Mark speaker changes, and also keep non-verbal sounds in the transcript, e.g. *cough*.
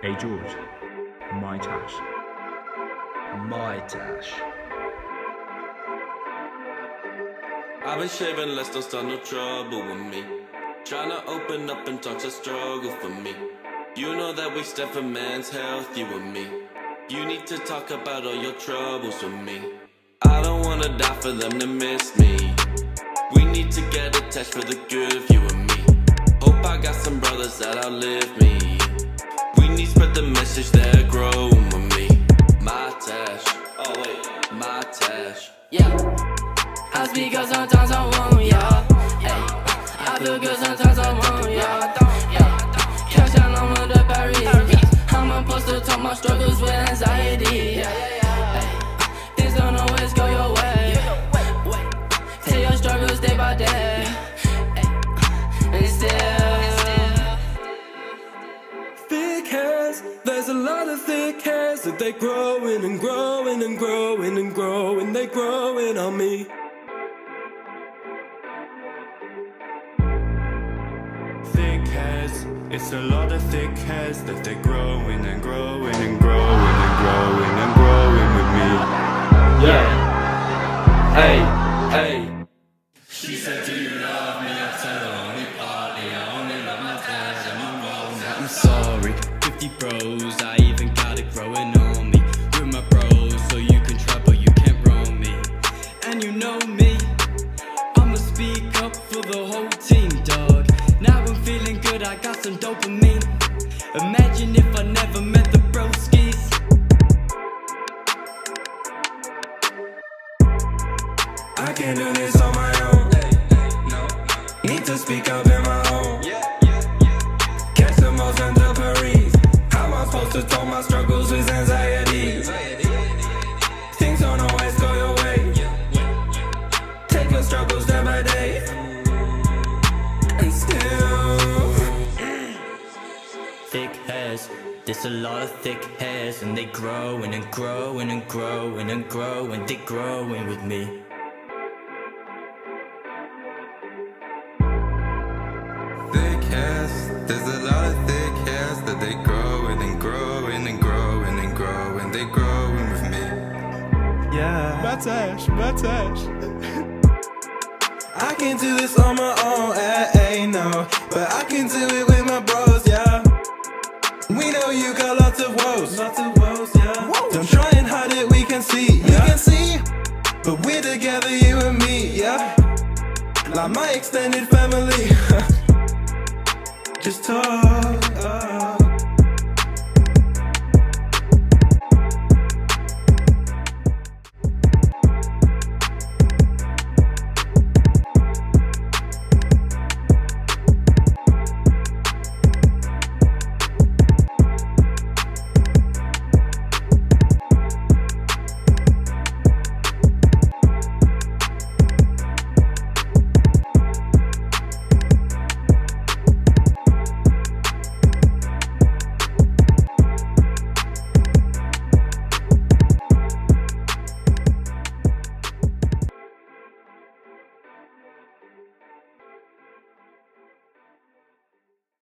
Speaker 1: Hey George, my tash.
Speaker 2: My Tash.
Speaker 3: I've been shaving less, don't start no trouble with me. Tryna open up and talk's a struggle for me. You know that we stand for man's health, you and me. You need to talk about all your troubles with me. I don't wanna die for them to miss me. We need to get attached for the good of you and me. Hope I got some brothers that outlive me. Message they're growing with me. My tash. Oh wait, my tash.
Speaker 4: Yeah. I speak up sometimes I want ya. Hey. I feel good sometimes I want ya. Hey. Cash out on the Paris. I'm supposed to talk my struggles with anxiety. Hey. Things don't always go your way.
Speaker 5: There's a lot of thick hairs that they growing and growing and growing and growing. They growing on me.
Speaker 6: thick hairs. It's a lot of thick hairs that they're growing and growing and growing and growing and growing with me.
Speaker 2: Yeah. Hey, hey.
Speaker 3: She said, Do you love me? I said, Only party, I only love my dad and my mom.
Speaker 7: I'm sorry, 50 bros, I even got it growing on me. With my bros, so you can try, but you can't roam me. And you know me, I'ma speak up for the whole team, dog. Now I'm feeling good, I got some dopamine. Imagine if I never met the broskies.
Speaker 5: I can't do this on my own. Need to speak up in my own. Supposed to talk my struggles with anxiety? Things don't always go your way. Take your struggles day by day. And still.
Speaker 7: Thick hairs, there's a lot of thick hairs, and they growing and growing and growing and growing. They growing with me.
Speaker 8: Thick hairs, there's a They growing with me.
Speaker 5: Yeah.
Speaker 6: My tash, my tash.
Speaker 5: I can do this on my own, eh, eh, no. But I can do it with my bros, yeah. We know you got lots of woes, lots of woes, yeah. Don't try and hide it, we can see, yeah. We can see, but we're together, you and me, yeah. Like my extended family. *laughs* Just talk. uh.